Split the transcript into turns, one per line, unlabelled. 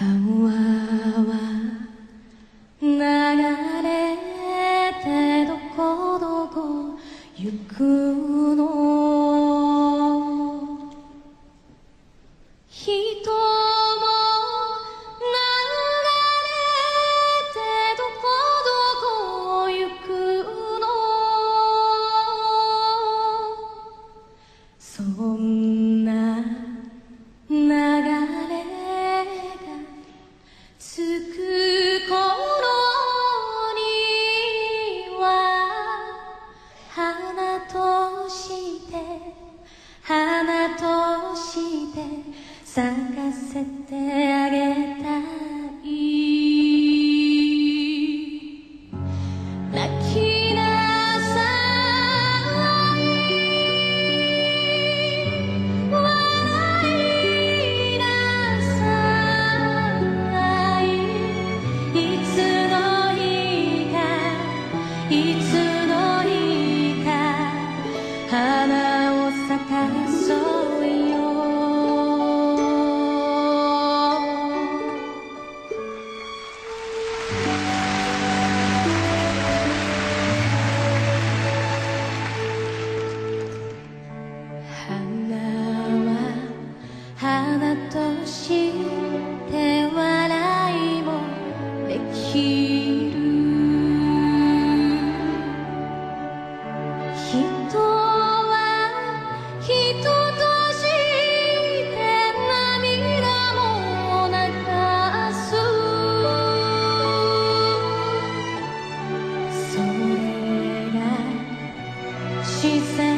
川は流れてどこどこ行くの again. she said